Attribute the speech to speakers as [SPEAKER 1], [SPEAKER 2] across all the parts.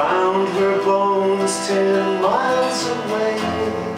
[SPEAKER 1] Found her bones ten miles away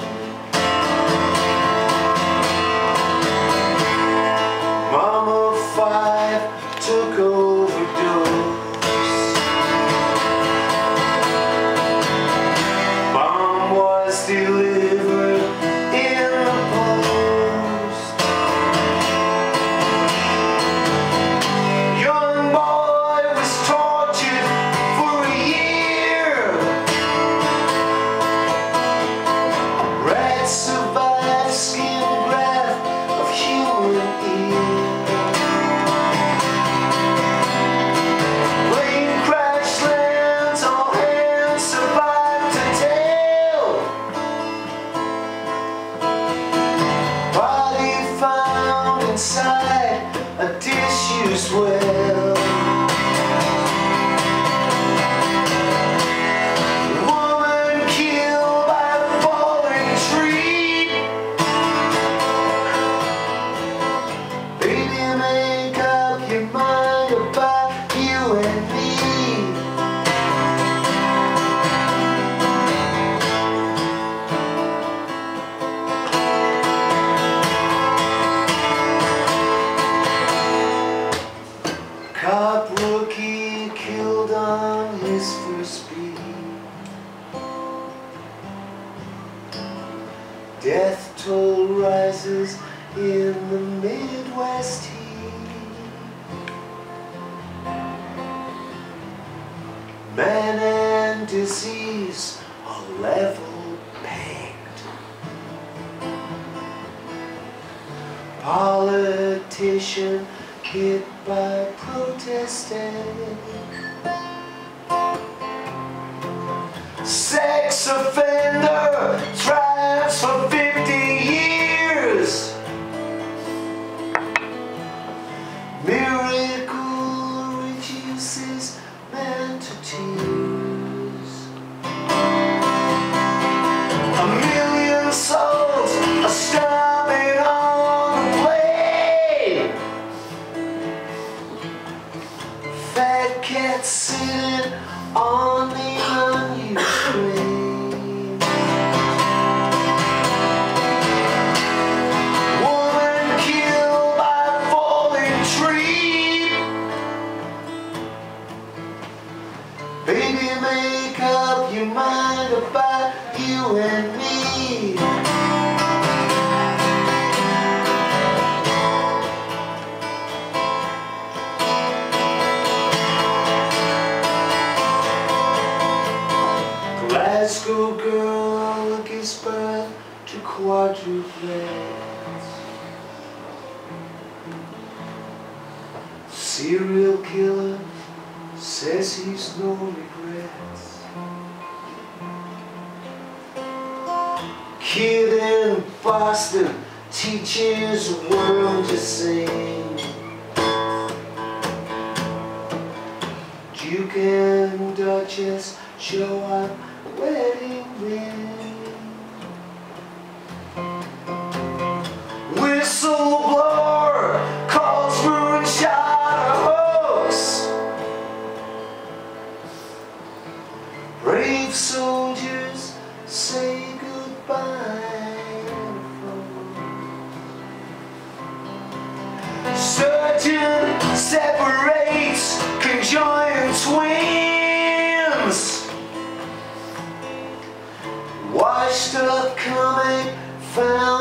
[SPEAKER 1] Death toll rises in the Midwest heat. Man and disease are level pegged. Politician hit by protesting. Sex offender thrives for 50 years. Miracle reduces man to tears. A million souls are stomping on the blade. Fat cat sitting on the Glasgow girl gives birth to quadruplets. Serial killer says he's no regrets. Kid in Boston teaches world to sing. Duke and Duchess show up wedding ring. Whistleblower calls moonshot a hoax. Brave soldiers say Comic found